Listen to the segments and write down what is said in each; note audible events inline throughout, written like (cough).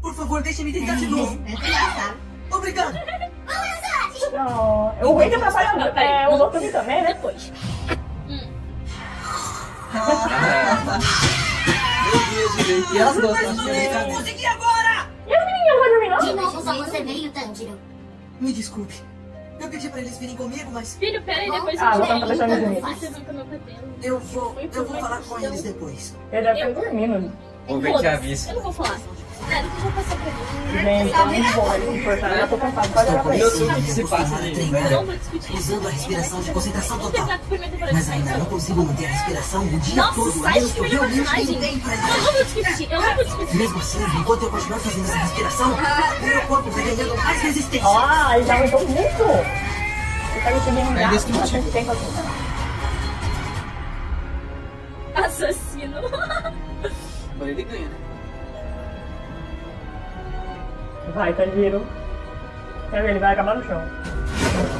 Por favor, deixe-me tentar de novo. Obrigado. Não, o Wade é atrapalhador. É, o Lotumi também, né? Depois. E elas gostam, que é vez, eu consegui agora! E menininhas não vão dormir, De não? novo só você veio, Tanjiro. Me desculpe. Eu pedi pra eles virem comigo, mas Filho, pera aí, depois Ah, eu te eles Você dormir. levanta meu cabelo. eu vou, eu vou falar com eles depois. Ele deve estar dormindo. Vou ver que avisa. Eu não vou falar. Eu. Gente, tá muito bom. Ele se forçar, eu tô cansado. Pode olhar pra Eu ele. sei o que que se passa usando a respiração de concentração total. Mas ainda não consigo manter a respiração o dia Nossa, todo, a sai de que eu personagem. Eu não vou discutir, eu não vou discutir. Mesmo assim, enquanto eu continuar fazendo essa respiração, o meu corpo vai ganhando mais resistência. Ah, ele já aguentou muito. Ele tá É dar indestrutível. bastante tempo assim. Assassino. Agora ele ganha, né? Vai, Tanjiro. Quer ver? Ele vai acabar no chão.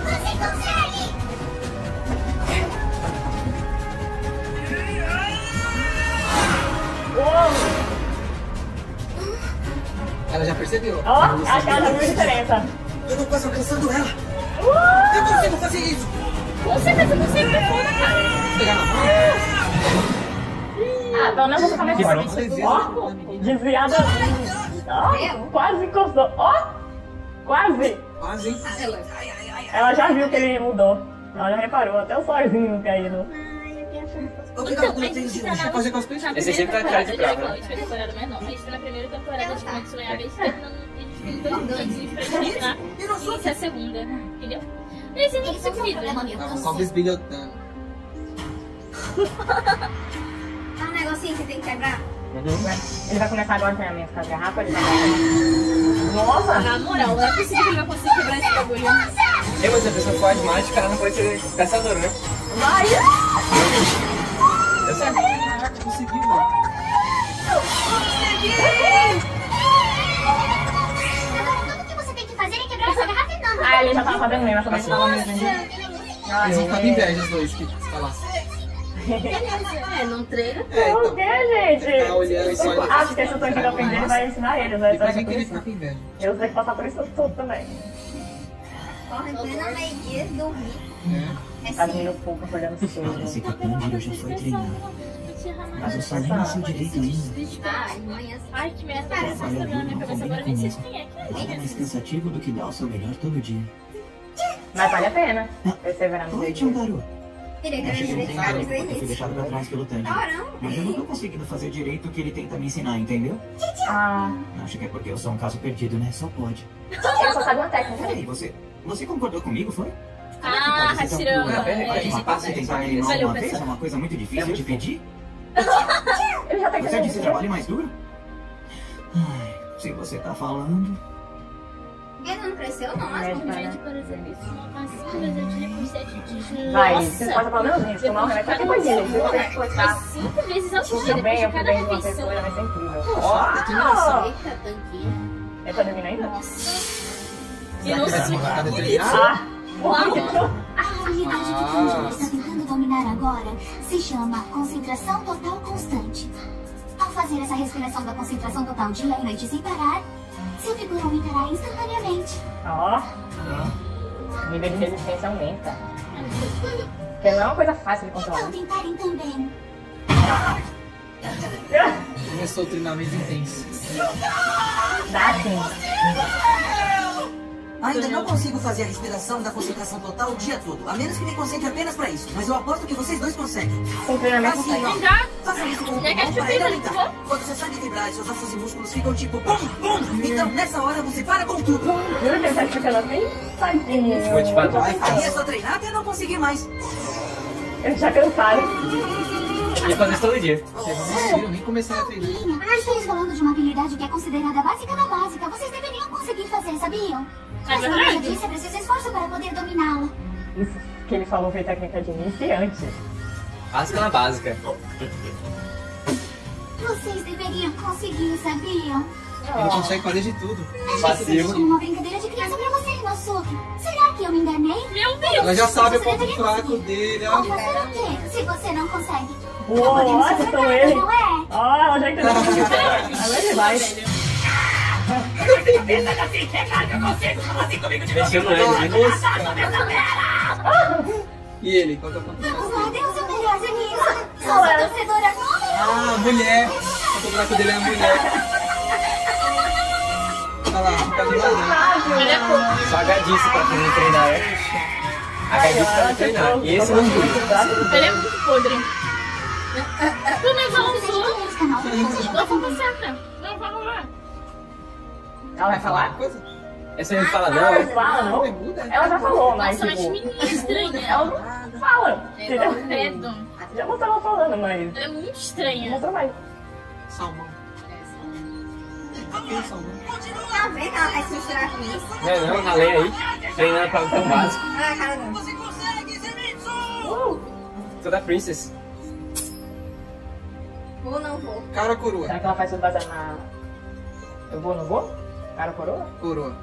Você consegue! Uou! Ela já percebeu. Ó, acho que ela já viu a diferença. Eu tô quase alcançando ela. Uou! Eu consigo fazer isso. Com certeza não sei pra fora, cara. Pegar na mão. Ah, pelo menos eu vou ficar mais forte. Ó, menina. desviada. Quase encostou. Ó, quase. Quase? Ela já viu que ele mudou. Ela já reparou, até o sorzinho caído. Obrigado Então, a pelo gente treino de tá na, fazer cosplay? na Esse sempre tá cara de temporada, brava, a gente foi temporada menor, na primeira temporada de gente terminando, a gente tem dois anos pra gente terminar, e isso é a segunda, entendeu? É Eles um problema meu. Tava só bisbilhotando. (laughs) (laughs) É um negocinho que tem que quebrar. Ele vai começar agora o treinamento com as garrafas, ele vai Nossa! Na moral, não é possível que ele vai conseguir quebrar esse bagulho. Eu, mas a pessoa for asmática, ela não pode ser caçadora, né? Vai! Eu sei. Caraca, conseguiu, mano. Agora tudo que você tem que fazer é quebrar essa garrafa enorme. Ah, ele já tava fazendo mesmo, essa parte tava mesmo. Eles vão ficar com inveja, os dois que tá lá. É, não treina. É, Por então. que, gente? Tá olhando só ele. Acho que esse Tanjiro aprender, ele vai ensinar eles, né? Depois ficar com inveja. Eu tenho que passar por isso tudo também. Corre, treina meio-dia, dormir. É. É Admiro sim. um pouco acordando cedo. Parece que o Tanjiro já foi treinado. Mas o sol nem nasceu direito ainda. Ah, amanhã. Ai, que merda, tá passando na minha cabeça agora, nem sei quem é que é. Nada mais cansativo do que dar o seu melhor todo dia. Mas vale a pena perseverar no Oi, dia. tio Eu eu tivesse um ficado tempo desde o eu fui deixado pra trás pelo. Mas eu não tô conseguindo fazer direito o que ele tenta me ensinar, entendeu? Ah, Acho que é porque eu sou um caso perdido, né? Só pode. ele só sabe uma técnica. Peraí, você. Você concordou comigo, foi? Ah, Hashirama. É, É uma fácil tentar Valeu, uma vez? É uma coisa muito difícil de pedir? Ele já tá Você disse trabalhe mais duro? Ai, se você tá falando. Ele não cresceu, não. Mas Um dia de, por exemplo, isso não assim, mas eu diria por sete dias. Vai, Nossa! você pode pelo menos isso, tomar um remédio qualquer coisinha. Se você se esforçar, Faz cinco vezes ao dia, o seu bem, depois eu de fui cada bem de uma refeição. pessoa, vai ser incrível. Ó. Ele tá dormindo ainda? E não Será que se... vai ficar determinado? Ah! Uau! A habilidade que o. Tanjiro está tentando dominar agora se chama concentração total constante. Ao fazer essa respiração da concentração total dia e noite sem parar, seu vigor aumentará instantaneamente. Ó! O nível de resistência aumenta. Porque não é uma coisa fácil de controlar. Então tentarem também. (laughs) Começou o treinamento intenso. Dá sim. Ainda não consigo fazer a respiração da concentração total o dia todo, a menos que me concentre apenas pra isso. Mas eu aposto que vocês dois conseguem. Com treinamento Assim, ó. Já? Faça isso com o que pulmão para ele aumentar. Quando você sabe vibrar, seus ossos e músculos ficam tipo bum, bum. Então, nessa hora, você para com tudo. Viu que ele tá explicando assim? Tadinho. Vou te falar. Aí é só treinar até não conseguir mais. Eles já cansaram. E fazer isso todo dia. Vocês não desistiram, nem começaram a treinar. Ah, estamos falando de uma habilidade que é considerada básica da básica. Vocês deveriam conseguir fazer, sabiam? É verdade. é preciso esforço para poder dominá-la. Isso que ele falou foi técnica de iniciante. Básica na básica. Vocês deveriam conseguir, sabiam? Ele consegue fazer de tudo. Passivo. Uma brincadeira de criança pra você, Inosuke. Será que eu me enganei? Meu Deus! Ela já sabe o ponto fraco conseguir. dele, ó. fazer o quê, se você não consegue? Uou, Podemos olha fazer só nada, ele. (laughs) não é? Ó, ela já entendeu. Agora ele vai. Mexeu no ânimo, né? E ele? Qual que é o ponto? Vamos lá, dê o melhor, Denise. Sou sua torcedora Ah, mulher. O fotógrafo dele é a mulher. Olha lá, fica de lado. Ele é pouco. Só a Gadice pra quem treinar, é? A Gadice pra treinar. E esse não viu. Ele é muito podre. Tu nem falou um sua. no canal do Não certa. Não vai rolar. Ela vai falar? Coisa? Essa não fala não, Ela é? não fala, não? Bermuda? Ela já falou, mas Nossa, mas tipo... menina (laughs) estranha. Ela não fala, entendeu? Credo. Já não tava falando, mas... Ela é muito estranha. Mostrou mais. Salmão. Aquele salmão. Tá vendo? Ela vai se misturar com isso. Não, é não, ralei aí. Treinando pra tão básico. Ah, cara, não. Toda princess. Vou ou não vou? Cara ou coroa? Será que ela faz tudo baseado na... Eu vou ou não vou? Cara coroa? Coroa.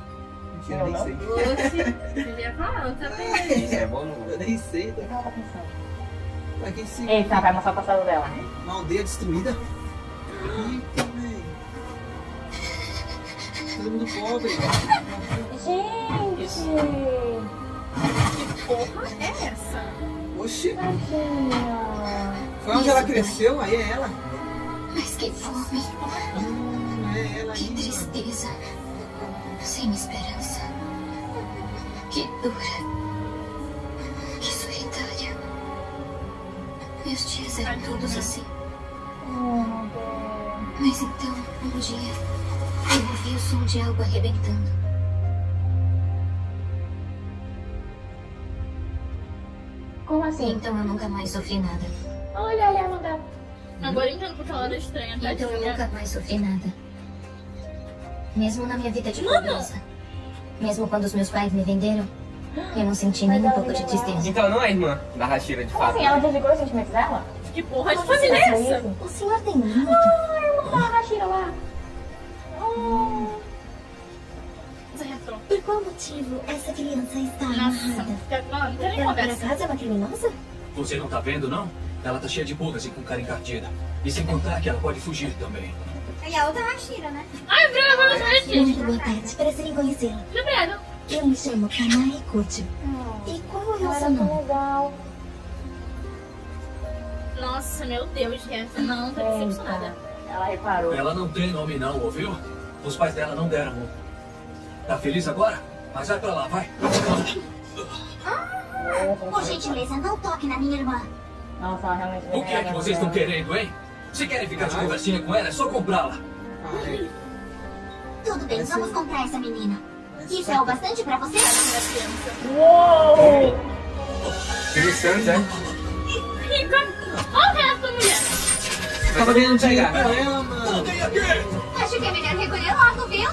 Mentira, nem sei. Oxe, devia falar, eu também. (laughs) É bom não? Eu nem sei. O que ela tá pensando? Pra quem se... Eita, vai mostrar o passado dela. Uma aldeia destruída? Eita, velho. Todo mundo pobre. Gente! Porra, é essa? Oxi. Tadinha. Foi onde ela cresceu? Aí é ela. Mas que fome, Hum, é ela que aí. tristeza. Sem esperança. Que dura. Que solitária. Meus dias eram todos assim. Mas então, um dia, eu ouvi o som de algo arrebentando. Como assim? então eu nunca mais sofri nada. Olha, olha, mandar. Agora entendo porque ela era estranha, tá? Então eu nunca mais sofri nada. Mesmo na minha vida de pobreza. Mesmo quando os meus pais me venderam, eu não senti nem um pouco de tristeza. Então não é irmã da Rashira de Como fato. assim? Ela desligou os sentimentos dela? Que porra de família é essa? O senhor tem minuto? Ah, a irmã da Hashira lá. Certo. Por qual motivo essa criança está amarrada? não, não tem nem Ela por conversa. acaso é uma criminosa? Você não tá vendo, não? Ela tá cheia de pulgas e com cara encardida. E sem contar que ela pode fugir também. E a outra é a Shira, né? Ai, Bruno, agora não existe. Muito boa tarde, prazer em conhecê-la. Obrigada. Eu me chamo Kanai Kojo. E qual é o seu nome? legal. Nossa, meu Deus, gente. Não, tô decepcionada. Eita. Ela reparou. Ela não tem nome não, ouviu? Os pais dela não deram. Tá feliz agora? Mas vai pra lá, vai. Por gentileza, não toque na minha irmã. Nossa, ela realmente O que é que vocês estão querendo, hein? Se querem ficar de conversinha com ela, é só comprá-la. Tudo bem, vamos comprar essa menina. Isso é o bastante pra você? Uou! Santos, é? Rica. Olha o resto mulher. tava ganhando dinheiro pegar. com ela, mano. Acho que é melhor recolher logo, viu?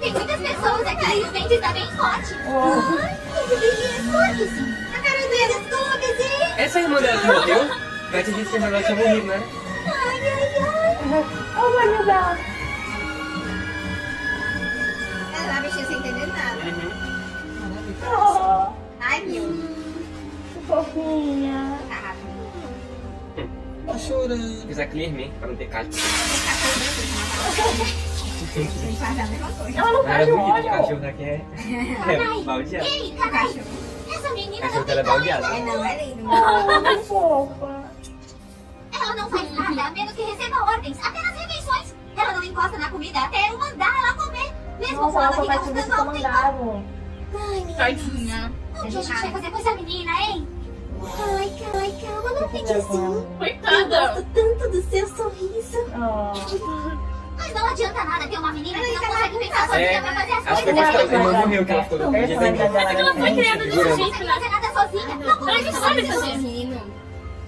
Tem muitas pessoas aqui e o vento está bem forte. Cores, Essa é a irmã dela que morreu? Beth disse que dela tinha morrido, né? Ai, ai, ai. Olha o olhinho dela. Ela lá mexendo sem entender nada. Oh, Ai, meu. que fofinha. Tá. Tá chorando. Fiz a clear me, pra não ter faz (laughs) coisa. Ela não Ah, é faz o bonito, o olho. cachorro daqui é... (laughs) É baldeado. Ei, Kanai! Essa menina cachorro tem dela é baldeado. É, não, é lindo. Que fofa. Não nada a menos que receba ordens, apenas refeições. Ela não encosta na comida até eu mandar ela comer. Mesmo Nossa, ela fica buscando alguém. comandado. Ai, minha Tadinha. O que a gente vai fazer com essa menina, hein? Ai, calma, ai, calma, não fique assim. Eu Coitada. gosto tanto do seu sorriso. Oh. Mas não adianta nada ter uma menina que não consegue pensar sozinha É, pra fazer as acho que coisas. depois que a irmã morreu que ela ficou Eu amiga dela, Mas é ela foi né? criada desse Não jeito, consegue né? fazer nada sozinha. Não consegue sabe fazer fazer. Menino.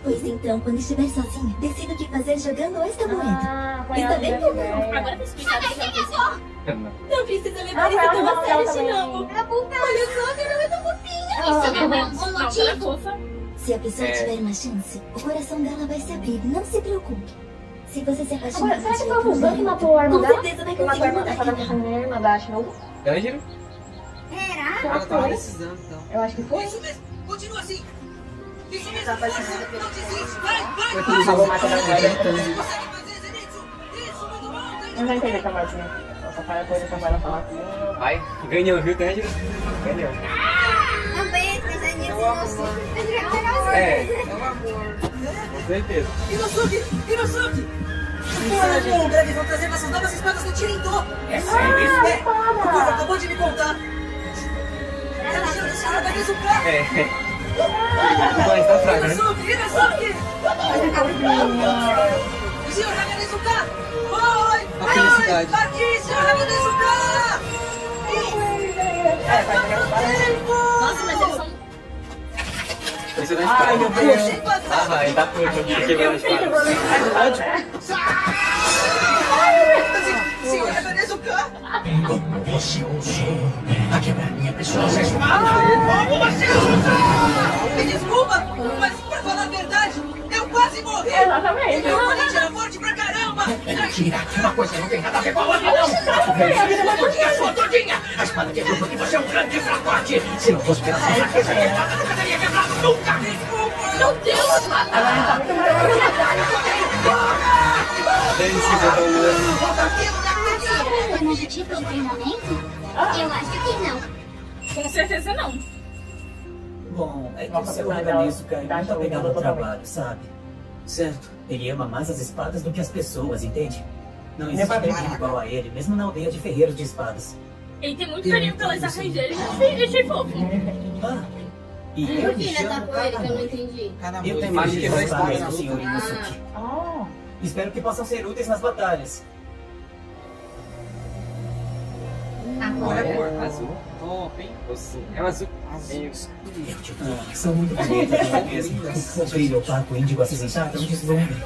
Pois então, quando estiver sozinha, decida o que fazer jogando esta moeda. Ah, foi Está bem, deu ideia. Agora tá explicado o que ela fez. Não precisa Ah, levar foi isso tão deu a sério. Shinobu. Ela puta, olha só, que ela é tão fofinha. Isso é Ah, verdade. Um Não, é motivo. Se a pessoa É. tiver uma chance, o coração dela vai se abrir. Não se preocupe. Se você se apaixonar Agora, será que por foi o Fusão que matou a Com dela? certeza vai Que matou a conseguir essa aquilo. da Shinobu? Tanjiro? Será? Eu Ela acho que tava foi. precisando, então. Eu acho que foi. Continua assim. Isso Tá apaixonada pelo Não desiste. Vai, vai, vai. que Falou mata da Ela moeda. é Tanjiro. Consegue fazer, Zenitsu. Isso, muito bom. Eu já entendi que a morte Papai coisa que vai falar. Vai, ganhou, viu, Tanjiro? Ganhou. Também, é nisso, moço. É, É o amor. com certeza. Inosuke! Um breve vão trazer nossas novas espadas do Tirindô! É sério isso? É, o acabou de me contar! Ela chama de Senhora Ganezuka! É. Mas tá fraca, né? Inosuke! Inosuke! Senhora Ganezuka! Oi! A felicidade. Oi! Aqui, Senhora Ganezuka! É, vai pegar os pais. Nossa, mas eles são. Da Ai, meu Deus. Ah, vai, tá puto. Quebrou a espada. Senhora Como você ousou a quebrar minha preciosa espada? Como você ousou? Me desculpa, mas pra falar a verdade, eu quase morri! Exatamente. Meu oponente era forte pra caramba! É mentira. Uma coisa não tem nada a ver com a outra, não. A todinha, sua todinha. A espada quebrou porque você é um grande fracote. Se não fosse pela sua fraqueza, a espada nunca teria quebrado. Nunca. Desculpa. Meu Deus! Agora gente tá muito Temos tipo de treinamento? Eu acho que não. Com certeza não. Bom, é que o Nossa, organismo cai Dá muito show, apegado ao totalmente. trabalho, sabe? Certo. Ele ama mais as espadas do que as pessoas, entende? Não existe ninguém igual a ele, mesmo na aldeia de ferreiros de espadas. Ele tem muito carinho pelas armas dele. Eu achei, fofo. Ah, e eu não tá que eu não entendi? Eu tenho mais que de dois espadas do Sr. Inosuke. Ah, Espero que possam ser úteis nas batalhas. Olha a cor. Azul. Top, hein? É um azul. meio- Ah, são muito bonitas, não é mesmo? O brilho opaco índigo acinzentado é um deslumbre.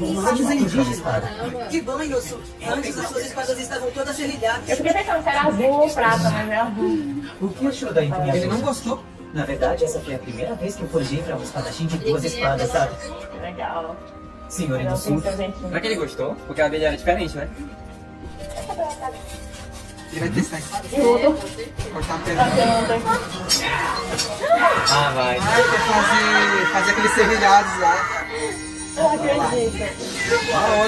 Lábios indígenas espada. Que bom, Inosuke. Antes as suas espadas estavam todas serrilhadas. eu fiquei pensando se era azul ou prata, mas é azul. O que achou da empunhadura? Ele não gostou. Na verdade, essa foi a primeira vez que eu forjei para um espadachim de duas espadas, sabe? Legal. Senhor jeitinho. Será que ele gostou? Porque a dele era diferente, né? Ele vai testar a espada. O outro? Cortar a. Ah, vai. Ah, fazer, fazer aqueles serrilhados lá. Eu acredito. Ah.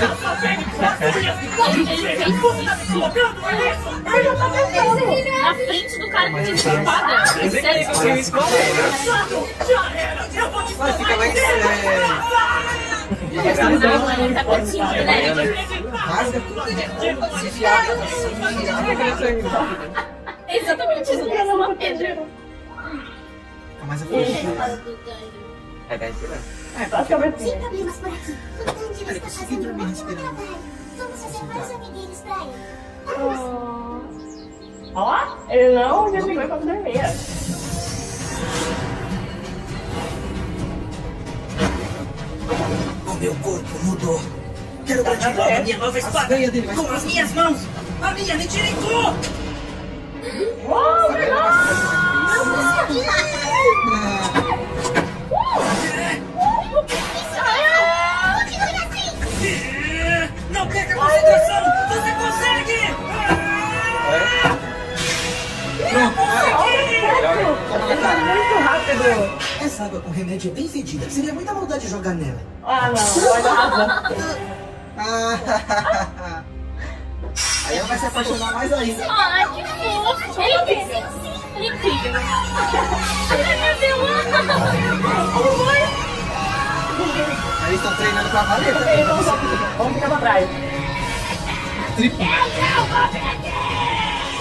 Na frente do cara que tinha espada. Eu esconder. Vai, fica em é, Exatamente isso. Ele é uma pedra. Afrouxado. É, tá esperando. É, basicamente. Sem problemas por aqui. O Tanjiro está fazendo um ótimo trabalho. Vamos fazer mais amiguinhos pra ele. Ó, ele não desligou enquanto dormia. O meu corpo mudou. Quero brandir logo a minha nova espada com as minhas mãos. A minha me tira em tu! Uau, legal! Não perca a concentração! Você consegue! Cara. Muito rápido! Essa água com remédio é bem fedida. Seria muita maldade jogar nela. Ah, não, vai dar razão. Ah, (laughs) Aí ela vai se apaixonar mais ainda. Ai, que fofo. Ele. Ele é incrível. Eles estão treinando pra valer também. Vamos, vamos ficar pra trás. Triplo.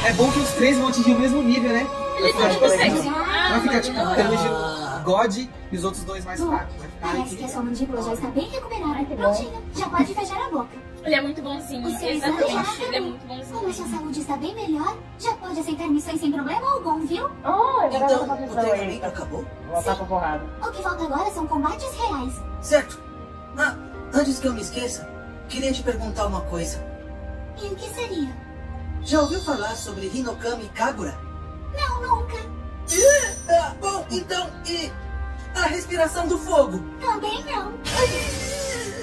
É bom que os três vão atingir o mesmo nível, né? Ele Vai também ficar, tipo, vai ficar tipo God e os outros dois mais Bom, fracos. Vai ficar parece que a sua mandíbula já está bem recuperada. Prontinho, já pode fechar a boca. Ele é muito bonzinho. O seu já Exatamente. Ele é muito Como a bonzinho. sua saúde está bem melhor, já pode aceitar missões sem problema algum, viu? Oh, vou Então, o treinamento acabou? Vou voltar pra porrada. O que falta agora são combates reais. Certo. Ah, antes que eu me esqueça, queria te perguntar uma coisa. E o que seria? Já ouviu falar sobre Hinokami Kagura? Não, nunca. Ah, bom, então, e a respiração do fogo? Também não.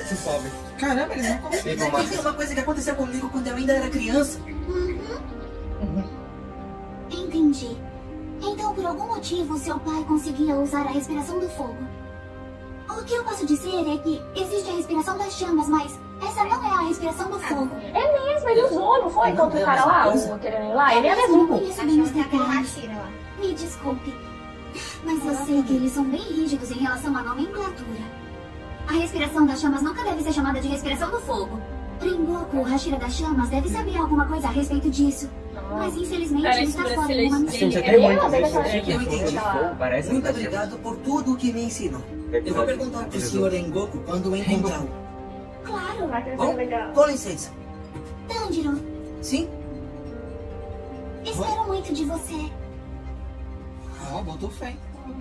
Se sobe. Caramba, eles não conseguem. Ficam mais. Isso é uma coisa que aconteceu comigo quando eu ainda era criança. Uhum. Entendi. Então, por algum motivo, seu pai conseguia usar a respiração do fogo. O que eu posso dizer é que existe a respiração das chamas, mas Essa não é a respiração do fogo. É mesmo, ele usou, não foi? Enquanto o cara lá, o querendo ir lá, ele é Eu não mesmo. conheço bem os Tem Me desculpe. Mas eu sei que eles são bem rígidos em relação à nomenclatura. A respiração das chamas nunca deve ser chamada de respiração do fogo. Rengoku, o Hashira das chamas, deve saber alguma coisa a respeito disso. Mas infelizmente ele está fora de uma missão. É tem muito que obrigado por tudo o que me ensinou. Eu vou perguntar pro Sr. Engoku quando encontrá-lo. Claro. Bom, legal. com licença. Tanjiro, Sim? espero muito de você. Ó, botou fé.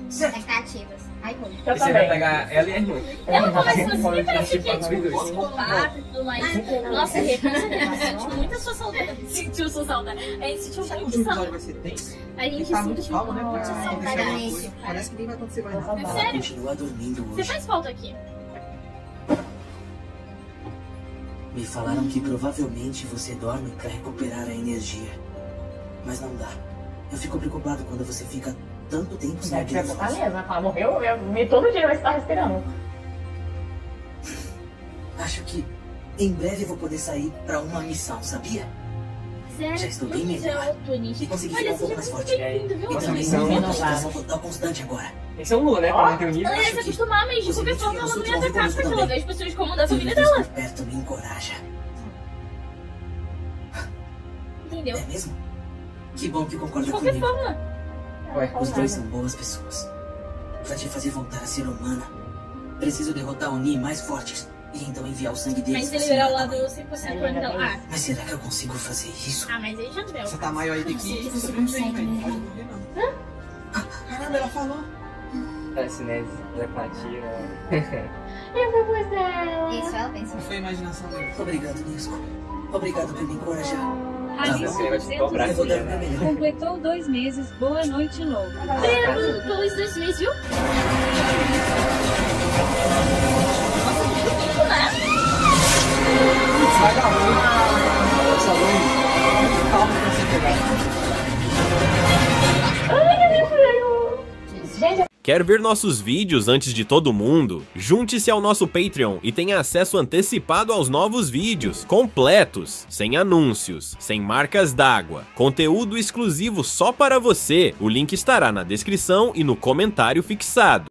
Expectativas. Ai, ruim. Eu você vai também. pegar ela e a irmã. Ela começou assim, parece que tipo, psicopata e tudo mais. Nossa, Rê, com certeza sentiu muita sua saudade. Sentiu sua saudade. A gente sentiu muito saudade. vai ser tenso? A gente Tá muito sentiu calmo, né? muita saudade. Parece que nem vai acontecer mais nada. É sério? Continua dormindo Você hoje. faz falta aqui. Me falaram que provavelmente você dorme para recuperar a energia. Mas não dá. Eu fico preocupado quando você fica tanto tempo sem Deve ser aqueles olhos. fortaleza. Fala, morreu, eu, me- todo dia vai estar respirando. (laughs) Acho que em breve vou poder sair para uma missão, sabia? Sério? Já estou bem melhor. E consegui Olha, ficar um pouco mais forte. Tunis? missão é uma lá. total constante agora. Esse é um Lu, né? Pra manter o nível. Ela ia se acostumar, mas de qualquer forma ela não ia atacar porque ela vê as pessoas como da família dela. por perto me encoraja. Entendeu? É mesmo? Que bom que De concorda qualquer comigo. forma. Ué, Os dois são boas pessoas. Pra te fazer voltar a ser humana, preciso derrotar Oni mais fortes e então enviar o sangue deles Mas ele virar o lado da mãe. 100% então. Ah, Mas será que eu consigo fazer isso? ah, mas aí já não Essa deu. tamanho aí Você consegue, velho. né? Pode morrer, não. Caramba, ela falou. telecinese, telepatia. E a voz dela? Isso, ela pensa. Não foi a imaginação dele. Obrigado, Nisco. Obrigado por me encorajar. Né? Completou dois meses. Boa noite, novo. Obrigado pelos dois meses, viu? Né? Vai dar ruim. Essa luz. Calma pra você pegar. Quer ver nossos vídeos antes de todo mundo? Junte-se ao nosso Patreon e tenha acesso antecipado aos novos vídeos, completos, sem anúncios, sem marcas d'água, conteúdo exclusivo só para você. O link estará na descrição e no comentário fixado.